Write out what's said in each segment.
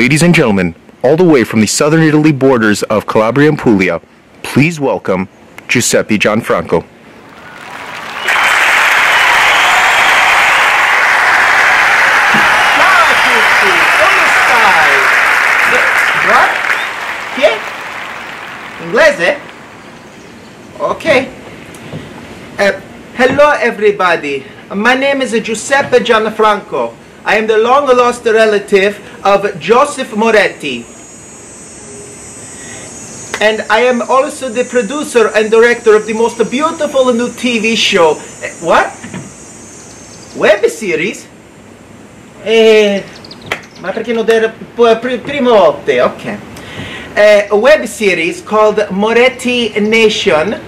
Ladies and gentlemen, all the way from the southern Italy borders of Calabria and Puglia, please welcome Giuseppe Gianfranco. Inglese? Ok. Uh, hello everybody. My name is Giuseppe Gianfranco. I am the long lost relative of Joseph Moretti. And I am also the producer and director of the most beautiful new TV show. Eh, What? Web series? Eh, ma perché non era p- pr- prima? Ok. Eh, a web series called Moretti Nation,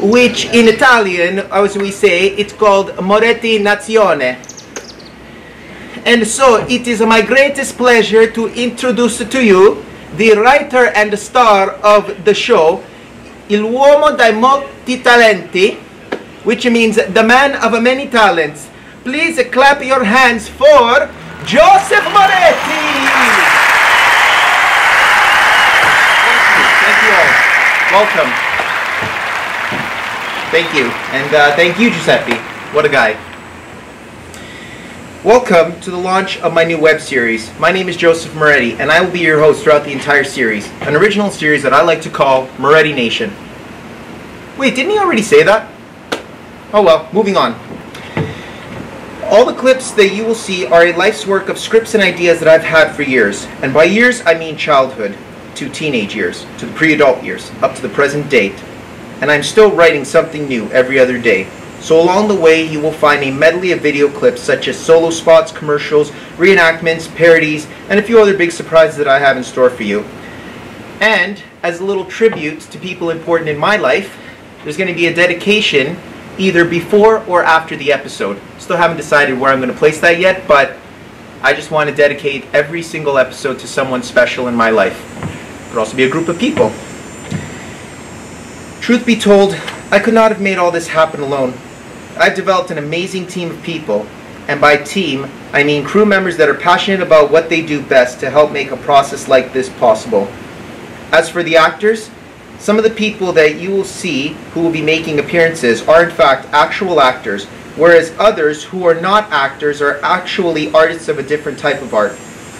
which in Italian, as we say, it's called Moretti Nazione. And so it is my greatest pleasure to introduce to you the writer and star of the show, Il uomo dai molti talenti, which means the man of many talents. Please clap your hands for Joseph Moretti! Thank you, thank you all. Welcome. Thank you, and uh, thank you, Giuseppe. What a guy. Welcome to the launch of my new web series. My name is Joseph Moretti, and I will be your host throughout the entire series, an original series that I like to call Moretti Nation. Wait, didn't he already say that? Oh well, moving on. All the clips that you will see are a life's work of scripts and ideas that I've had for years. And by years, I mean childhood to teenage years, to the pre adult years, up to the present date. And I'm still writing something new every other day. So along the way, you will find a medley of video clips such as solo spots, commercials, reenactments, parodies, and a few other big surprises that I have in store for you. And as a little tribute to people important in my life, there's going to be a dedication either before or after the episode. Still haven't decided where I'm going to place that yet, but I just want to dedicate every single episode to someone special in my life. Could also be a group of people. Truth be told, I could not have made all this happen alone. I've developed an amazing team of people, and by team, I mean crew members that are passionate about what they do best to help make a process like this possible. As for the actors, some of the people that you will see who will be making appearances are in fact actual actors, whereas others who are not actors are actually artists of a different type of art.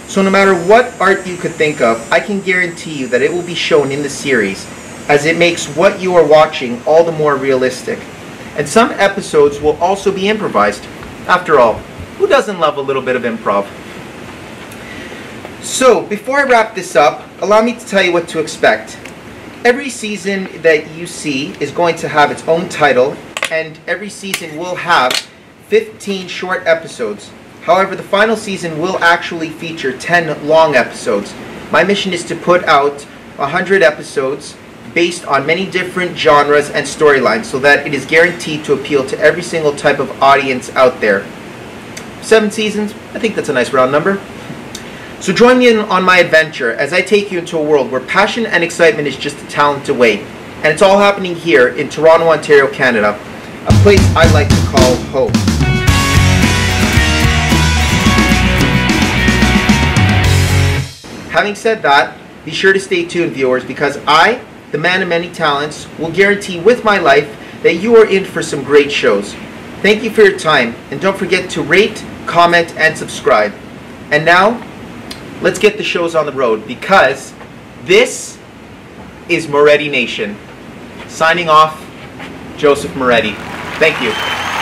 So no matter what art you could think of, I can guarantee you that it will be shown in the series, as it makes what you are watching all the more realistic. And some episodes will also be improvised. After all, who doesn't love a little bit of improv? So, before I wrap this up, allow me to tell you what to expect. Every season that you see is going to have its own title, and every season will have 15 short episodes. However, the final season will actually feature 10 long episodes. My mission is to put out 100 episodes based on many different genres and storylines so that it is guaranteed to appeal to every single type of audience out there. Seven seasons, I think that's a nice round number. So join me in on my adventure as I take you into a world where passion and excitement is just a talent away. And it's all happening here in Toronto, Ontario, Canada, a place I like to call home. Having said that, be sure to stay tuned, viewers, because I, the man of many talents, will guarantee with my life that you are in for some great shows. Thank you for your time, and don't forget to rate, comment, and subscribe. And now, let's get the shows on the road because this is Moretti Nation. Signing off, Joseph Moretti. Thank you.